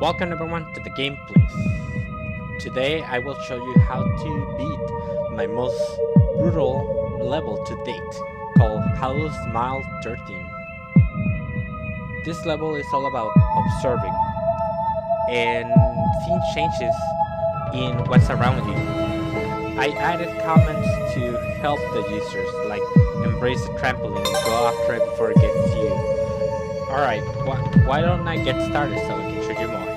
Welcome everyone gameplays. Today I will show you how to beat my most brutal level to date called Hallows Mile 13. This level is all about observing and seeing changes in what's around you. I added comments to help the users like embrace the trampoline go after it before it gets you. Alright, wh why don't I get started so I can show you more.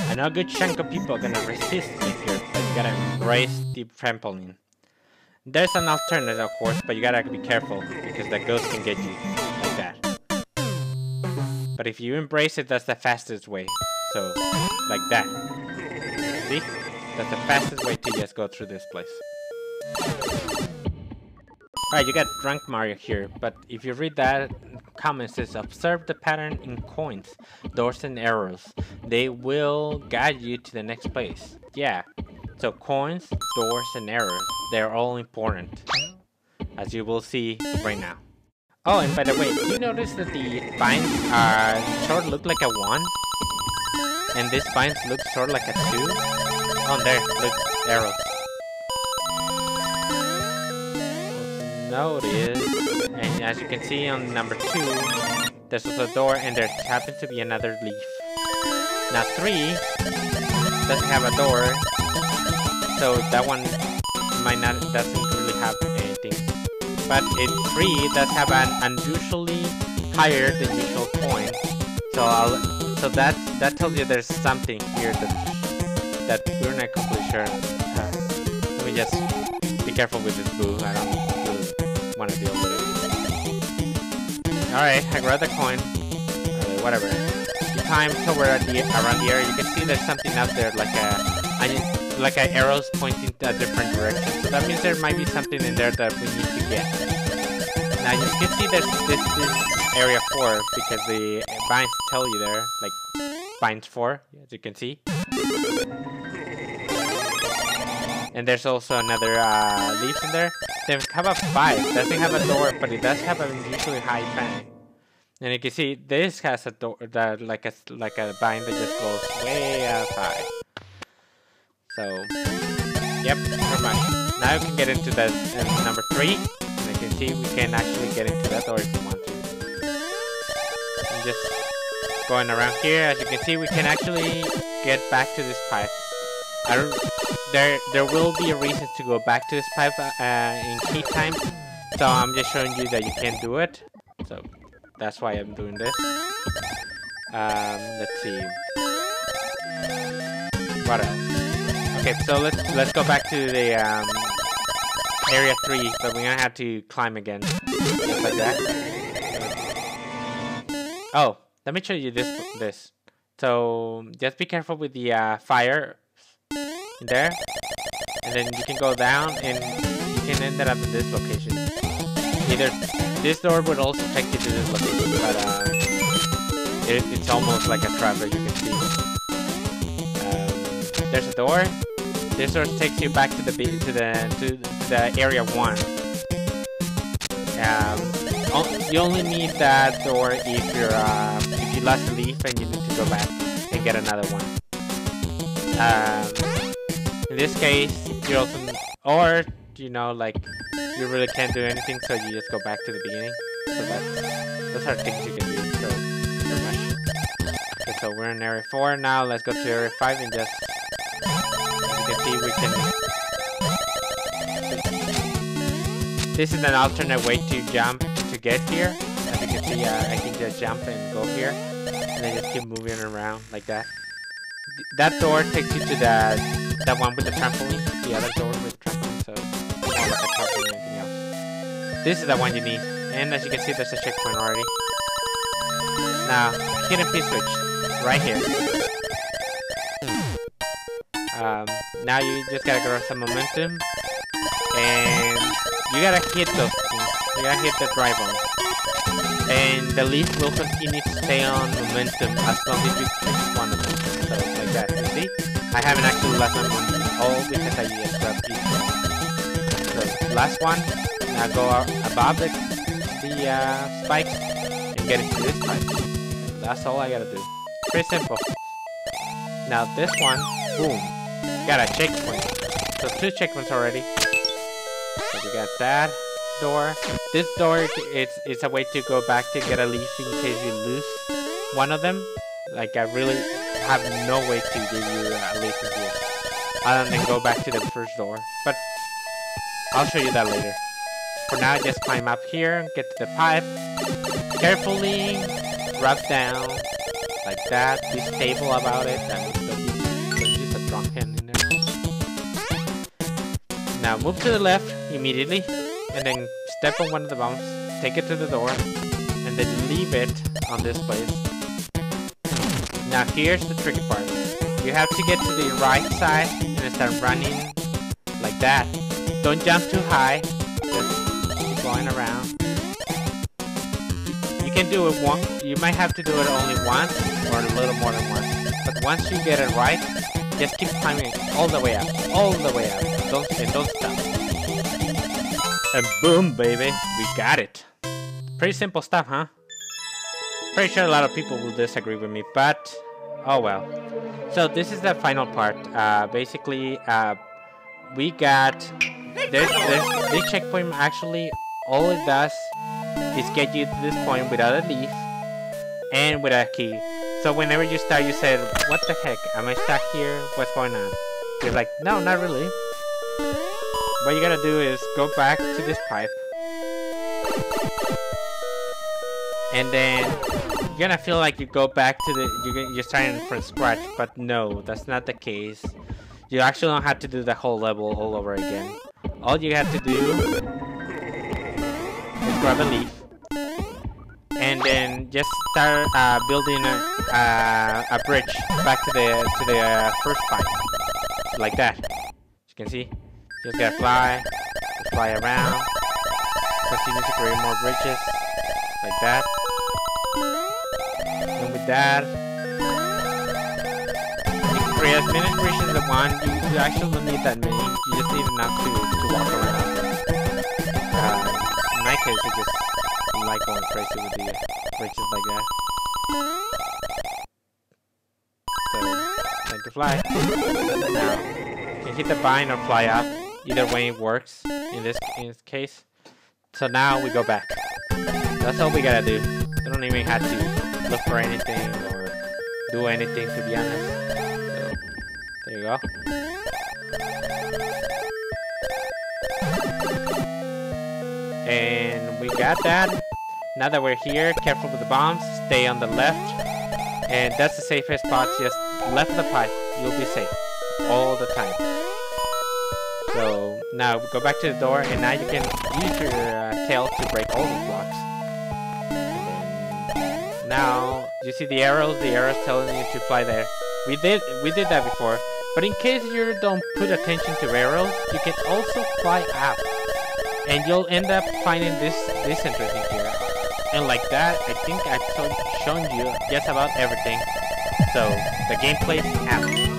I know a good chunk of people are gonna resist me here, but you gotta embrace the trampoline. There's an alternative, of course, but you gotta be careful, because the ghost can get you, like that. But if you embrace it, that's the fastest way. So, like that. See? That's the fastest way to just go through this place. Alright, you got Drunk Mario here, but if you read that comment says observe the pattern in coins, doors and arrows. They will guide you to the next place. Yeah, so coins, doors and arrows, they're all important. As you will see right now. Oh, and by the way, you notice that the vines are uh, sort of look like a 1? And this vines look sort of like a 2? Oh, there, look, arrows. Notice, and as you can see on number 2, there's a door and there happens to be another leaf. Now 3 doesn't have a door, so that one might not, doesn't really have anything. But it 3 does have an unusually higher than usual coin. So I'll, so that that tells you there's something here that that we're not completely sure. Uh, let me just be careful with this boo. I don't want to deal with it. Alright, I grabbed the coin. Uh, whatever. You climb somewhere the, around the area. You can see there's something out there like a like a arrows pointing a different direction. So that means there might be something in there that we need to get. Now you can see that this is area 4 because the vines tell you there, like vines 4, as you can see. And there's also another uh, leaf in there. Then have a 5, doesn't have a door, but it does have an unusually high fan. And you can see this has a door that like a like a vine that just goes way up high. So, yep, never mind. Now we can get into that uh, number three. And you can see we can actually get into that door if we want to. And just going around here, as you can see, we can actually get back to this pipe. I there, there will be a reason to go back to this pipe uh, in key time. So I'm just showing you that you can do it. So that's why I'm doing this. Um, let's see. What else? Okay, so let's let's go back to the um, area three, but we're gonna have to climb again, just like that. Oh, let me show you this this. So just be careful with the uh, fire there, and then you can go down and you can end up in this location. Either this door would also take you to this location, but uh, it, it's almost like a trap as you can see. Um, there's a door. This door takes you back to the to the to the area one. Um, you only need that door if you're uh, if you lost a leaf and you need to go back and get another one. Um, in this case, you also or you know like you really can't do anything, so you just go back to the beginning. So that's those are things you can do. So. Okay, so we're in area four now. Let's go to area five and just as you can see we can. This is an alternate way to jump to get here. As you can see, uh, I can just jump and go here, and then just keep moving around like that. That door takes you to the that one with the trampoline. The other door with the trampoline, so more like a trampoline than anything else. This is the one you need, and as you can see, there's a checkpoint already. Now, hidden P switch. right here. Um, now you just gotta grab some momentum, and you gotta hit those things. You gotta hit the drive on. And the leaf will continue to stay on momentum as long as you keep one of them. That. See? I haven't actually left momentum all because I used the one. So last one. Now go above the the uh, spikes and get into this spike. That's all I gotta do. Pretty simple. Now this one, boom, got a checkpoint. So two checkpoints already. So we got that door. This door, it's it's a way to go back to get a leaf in case you lose one of them. Like I really have no way to give you a leaf here, other than go back to the first door. But I'll show you that later. For now, just climb up here, get to the pipe, carefully rub down like that. Be stable about it, and don't use a drunk hand in there. Now move to the left immediately, and then step on one of the bumps, take it to the door, and then leave it on this place. Now here's the tricky part. You have to get to the right side and start running like that. Don't jump too high, going around. You can do it one. You might have to do it only once or a little more than once. But once you get it right, just keep climbing all the way up, all the way up. Don't and don't stop. And boom, baby, we got it. Pretty simple stuff, huh? Pretty sure a lot of people will disagree with me, but oh well. So this is the final part. Uh, basically, uh, we got there's, there's this checkpoint actually all it does is get you to this point without a leaf and with a key. So whenever you start, you said, what the heck, am I stuck here? What's going on? You're like, no, not really. What you gotta do is go back to this pipe. And then you're gonna feel like you go back to the, you're, you're starting from scratch, but no, that's not the case. You actually don't have to do the whole level all over again. All you have to do is grab a leaf, and then just start uh, building a, uh, a bridge back to the to the uh, first pipe, like that. As you can see, just gotta fly, just fly around, continue to create more bridges, like that. That, create as many bridges as want. You, you actually don't need that many. You just need enough to to walk around. Uh, my case, I just like going crazy with the bridges like that. So, time to fly. Now, you hit the bind or fly up. Either way it works in this, in this case. So now we go back. That's all we gotta do. We don't even have to look for anything or do anything to be honest. So, there you go. And we got that. Now that we're here, careful with the bombs. Stay on the left. And that's the safest spot. Just left of the pipe. You'll be safe. All the time. So now go back to the door and now you can use your uh, tail to break all the blocks. Now, you see the arrows? The arrows telling you to fly there. We did we did that before. But in case you don't put attention to arrows, you can also fly up and you'll end up finding this this interesting here. And like that, I think I've shown you just about everything. So the gameplay is.